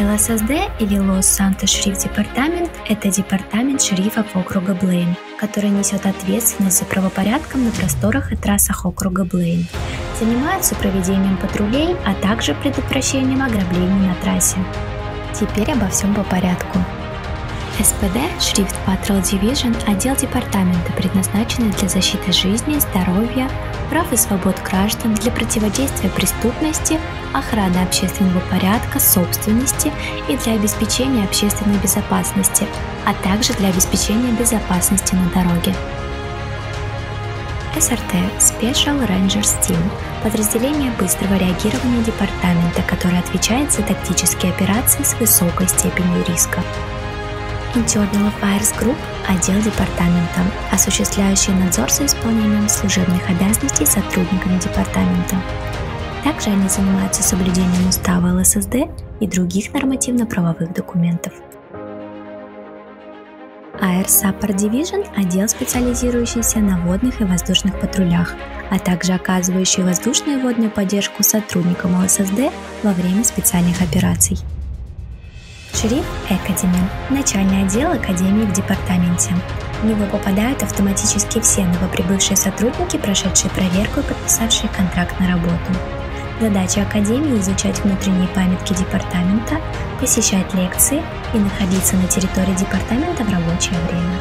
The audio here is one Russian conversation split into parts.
ЛССД или Лос-Санто Шриф Департамент – это департамент шерифов округа Блейн, который несет ответственность за правопорядком на просторах и трассах округа Блейн. Занимаются проведением патрулей, а также предотвращением ограблений на трассе. Теперь обо всем по порядку. СПД Шрифт Patrol Division – отдел департамента, предназначенный для защиты жизни, здоровья, прав и свобод граждан, для противодействия преступности, охраны общественного порядка, собственности и для обеспечения общественной безопасности, а также для обеспечения безопасности на дороге. СРТ Special Rangers Team – подразделение быстрого реагирования департамента, которое отвечает за тактические операции с высокой степенью риска. Internal Affairs Group – отдел департамента, осуществляющий надзор за исполнением служебных обязанностей сотрудниками департамента. Также они занимаются соблюдением устава ЛССД и других нормативно-правовых документов. Air Support Division – отдел, специализирующийся на водных и воздушных патрулях, а также оказывающий воздушную и водную поддержку сотрудникам ЛССД во время специальных операций. Шериф Экадеми – начальный отдел Академии в департаменте. В него попадают автоматически все новоприбывшие сотрудники, прошедшие проверку и подписавшие контракт на работу. Задача Академии – изучать внутренние памятки департамента, посещать лекции и находиться на территории департамента в рабочее время.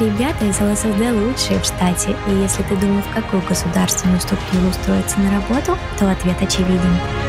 Ребята из ЛССД лучшие в штате, и если ты думал, в какую государственную структуру устроиться на работу, то ответ очевиден –